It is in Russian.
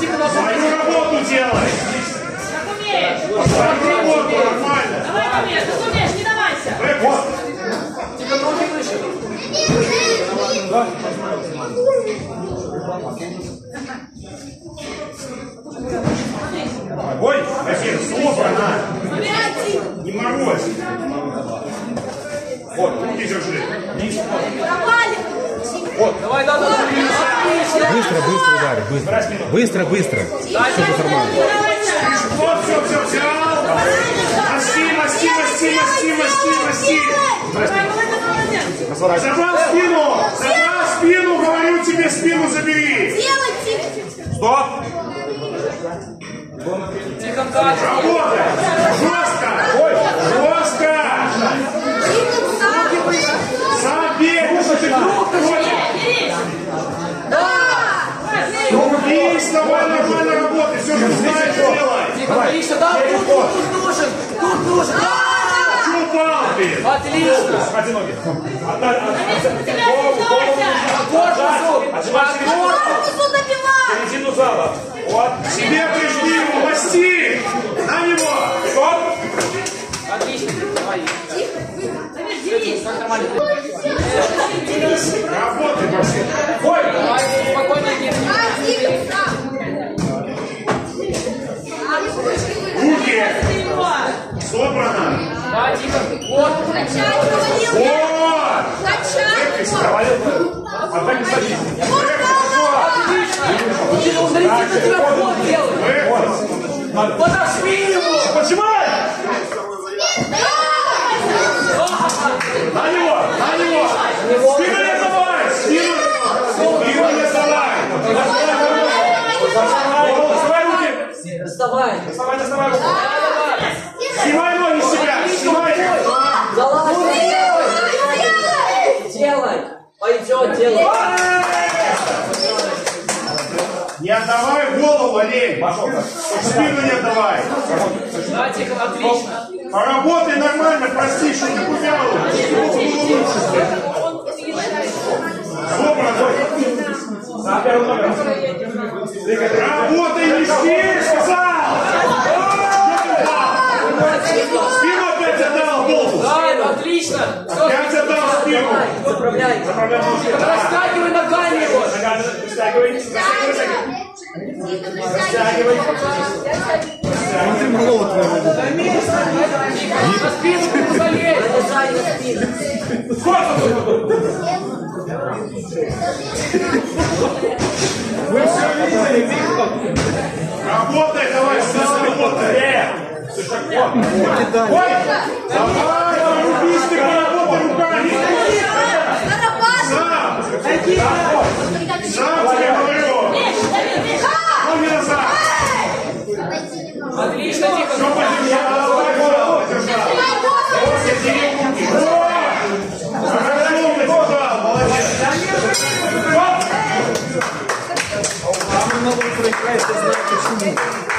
Тихо, Свою работу делай! Как умеешь. Свою работу нормально! Давай, умеешь. Ты сумеешь, не давайся. Вот! Тихо, ноги выше. Ой, Афин, собрано! Не морозь! Вот, руки держи. Давай, да, да. Быстро, быстро ударь, быстро. Быстро, быстро. Все будет нормально. Вот, все, все, взял! Масти, масти, масти, масти, масти, масти! Забрал спину! Забрал спину, говорю тебе, спину забери! Стоп! Тихо, так. Работай! Жестко! Ой, жестко! Сам бей! Что ты Есть, давай нормально работай, все, что знаешь, делай! Тихо, отлично. Да, тут, тут, тут нужен. Тут нужен. Че упал ты? Отлично. Схвати ноги. Корпусу. Отжимай середину. Зала. Вот. Себе прижми его, масти. На него. Стоп. Отлично. Давай. Как нормально. Работай, Максим. Ой. Давай, Вот. Вот. Отдай не садись. Тихо, ударите на тебя. Вот делай. Выход. Подожми его. Поджимай. На него, на него. Спину не давай. Спину. Спину не давай. Доставай руки. Доставай. Доставай, доставай руки. Снимай ноги с себя. Снимай. Залазь. Делай. Пойдет, делай. Не отдавай голову, олень. Спину не отдавай. Да, тихо, отлично. Поработай нормально, прости, что ты гулял. Работай не здесь, сказал! Спину опять отдал, Болтус! Да, отлично. Опять отдал спину! Ножки. Растягивай ногами его. Растягивай, растягивай, растягивай. На спину не залезь. Вы все видели, Работай, давай, все работай! Ты. Ой! Давай, зарубись ты, поработай руками! Сам Давайте знаете, почему.